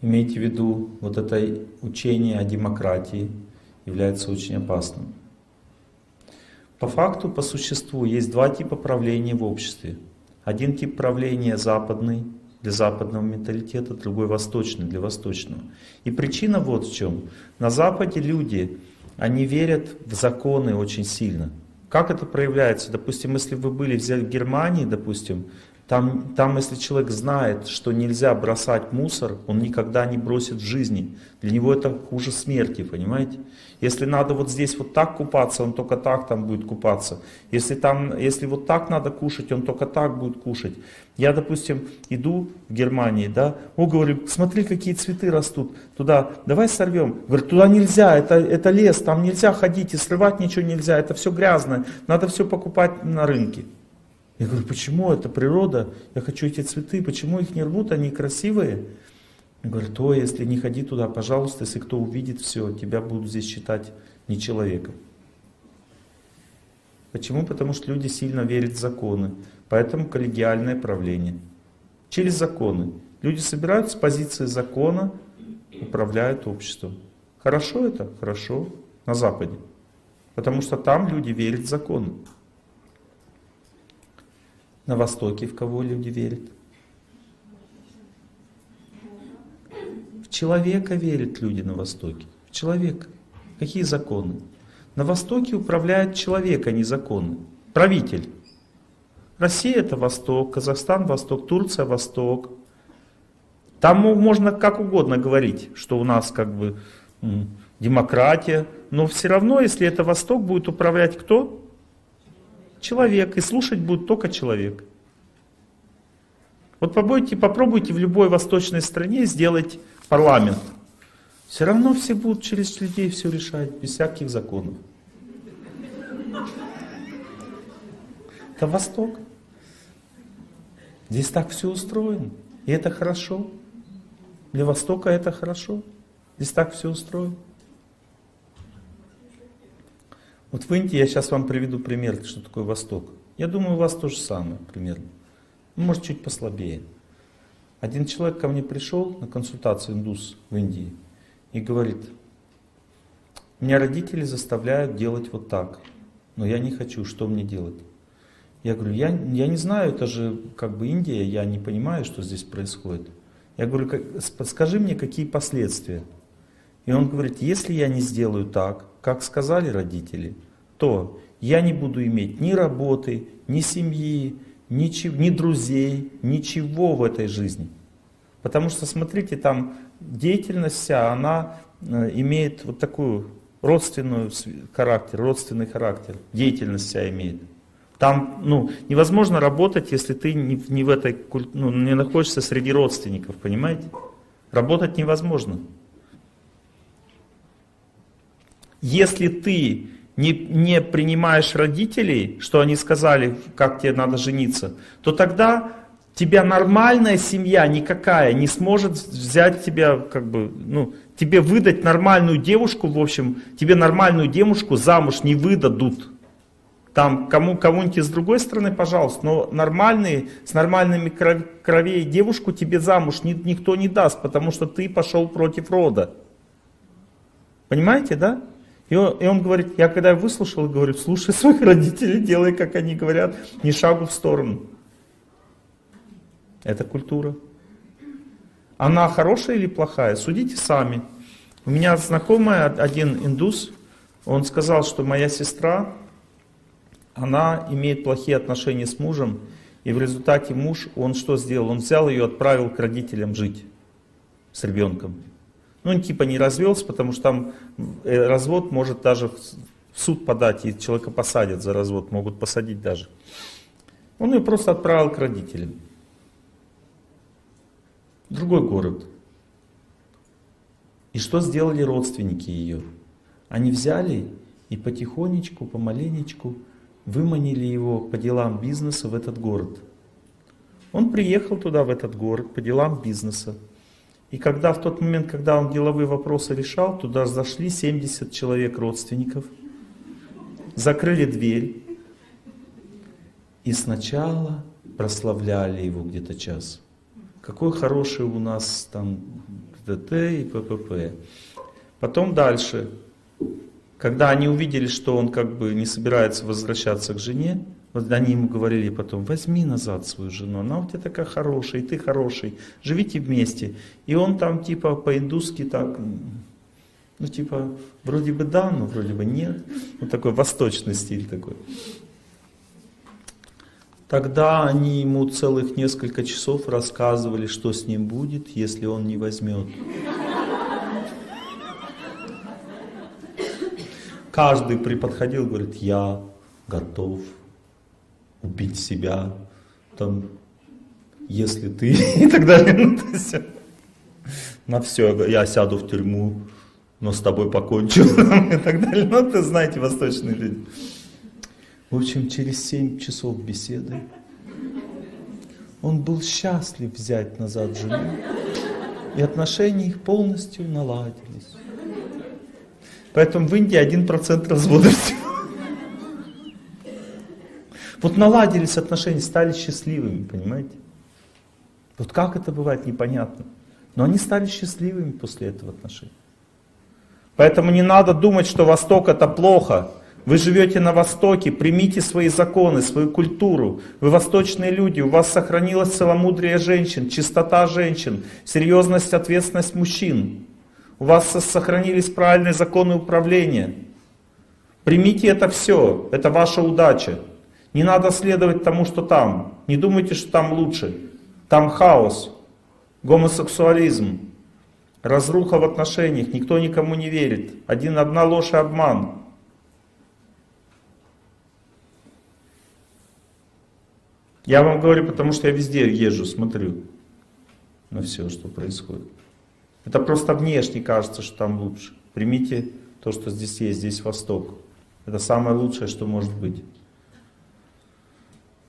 имейте в виду, вот это учение о демократии является очень опасным. По факту, по существу, есть два типа правления в обществе. Один тип правления западный, для западного менталитета, другой восточный, для восточного. И причина вот в чем. На Западе люди, они верят в законы очень сильно. Как это проявляется? Допустим, если вы были в Германии, допустим, там, там, если человек знает, что нельзя бросать мусор, он никогда не бросит в жизни. Для него это хуже смерти, понимаете? Если надо вот здесь вот так купаться, он только так там будет купаться. Если, там, если вот так надо кушать, он только так будет кушать. Я, допустим, иду в Германии, да, о, говорю, смотри, какие цветы растут, туда, давай сорвем. Говорит, туда нельзя, это, это лес, там нельзя ходить и срывать ничего нельзя, это все грязное, надо все покупать на рынке. Я говорю, почему это природа? Я хочу эти цветы, почему их не рвут, они красивые? Он говорит, ой, если не ходи туда, пожалуйста, если кто увидит все, тебя будут здесь считать не человеком. Почему? Потому что люди сильно верят в законы. Поэтому коллегиальное правление. Через законы. Люди собираются с позиции закона, управляют обществом. Хорошо это? Хорошо. На Западе. Потому что там люди верят в законы. На Востоке в кого люди верят? В человека верят люди на Востоке. В человека. Какие законы? На Востоке управляет человек, а не законы. Правитель. Россия это Восток, Казахстан Восток, Турция Восток. Там можно как угодно говорить, что у нас как бы демократия, но все равно, если это Восток, будет управлять кто? Человек, и слушать будет только человек. Вот попробуйте, попробуйте в любой восточной стране сделать парламент. Все равно все будут через людей все решать, без всяких законов. Это Восток. Здесь так все устроено. И это хорошо. Для Востока это хорошо. Здесь так все устроено. Вот в Индии я сейчас вам приведу пример, что такое Восток. Я думаю, у вас то же самое примерно. Ну, может, чуть послабее. Один человек ко мне пришел на консультацию индус в Индии и говорит, меня родители заставляют делать вот так, но я не хочу, что мне делать? Я говорю, я, я не знаю, это же как бы Индия, я не понимаю, что здесь происходит. Я говорю, скажи мне, какие последствия? И он говорит, если я не сделаю так, как сказали родители, то я не буду иметь ни работы, ни семьи, ничего, ни друзей, ничего в этой жизни. Потому что, смотрите, там деятельность вся, она э, имеет вот такую родственную характер, родственный характер, деятельность вся имеет. Там ну, невозможно работать, если ты не, не в этой, ну, не находишься среди родственников, понимаете? Работать невозможно. Если ты не, не принимаешь родителей, что они сказали, как тебе надо жениться, то тогда тебя нормальная семья никакая не сможет взять тебя, как бы, ну, тебе выдать нормальную девушку, в общем, тебе нормальную девушку замуж не выдадут. Там кому, кому-нибудь с другой стороны, пожалуйста, но нормальные, с нормальными кров, кровей девушку тебе замуж ни, никто не даст, потому что ты пошел против рода. Понимаете, да? И он, и он говорит, я когда выслушал, говорю, слушай своих родителей, делай, как они говорят, ни шагу в сторону. Это культура. Она хорошая или плохая? Судите сами. У меня знакомый один индус, он сказал, что моя сестра, она имеет плохие отношения с мужем, и в результате муж, он что сделал? Он взял ее, отправил к родителям жить с ребенком. Ну, типа не развелся, потому что там э, развод может даже в суд подать, и человека посадят за развод, могут посадить даже. Он ее просто отправил к родителям. Другой город. И что сделали родственники ее? Они взяли и потихонечку, помаленечку выманили его по делам бизнеса в этот город. Он приехал туда, в этот город, по делам бизнеса. И когда в тот момент, когда он деловые вопросы решал, туда зашли 70 человек родственников, закрыли дверь и сначала прославляли его где-то час. Какой хороший у нас там т.т. и п.п.п. Потом дальше. Когда они увидели, что он как бы не собирается возвращаться к жене, вот они ему говорили потом, возьми назад свою жену, она у тебя такая хорошая, и ты хороший, живите вместе. И он там типа по-индусски так, ну типа, вроде бы да, но вроде бы нет. Вот такой восточный стиль такой. Тогда они ему целых несколько часов рассказывали, что с ним будет, если он не возьмет. Каждый приподходил, говорит, я готов убить себя, там, если ты и так далее. Ну, на все, я сяду в тюрьму, но с тобой покончу и так далее. Ну, ты знаете, восточные люди. В общем, через семь часов беседы он был счастлив взять назад жену, и отношения их полностью наладились. Поэтому в Индии 1% разводов Вот наладились отношения, стали счастливыми, понимаете? Вот как это бывает, непонятно. Но они стали счастливыми после этого отношения. Поэтому не надо думать, что Восток это плохо. Вы живете на Востоке, примите свои законы, свою культуру. Вы восточные люди, у вас сохранилось целомудрие женщин, чистота женщин, серьезность, ответственность мужчин. У вас сохранились правильные законы управления. Примите это все, это ваша удача. Не надо следовать тому, что там. Не думайте, что там лучше. Там хаос, гомосексуализм, разруха в отношениях, никто никому не верит. Один, одна ложь и обман. Я вам говорю, потому что я везде езжу, смотрю на все, что происходит. Это просто внешне кажется, что там лучше. Примите то, что здесь есть, здесь Восток. Это самое лучшее, что может быть.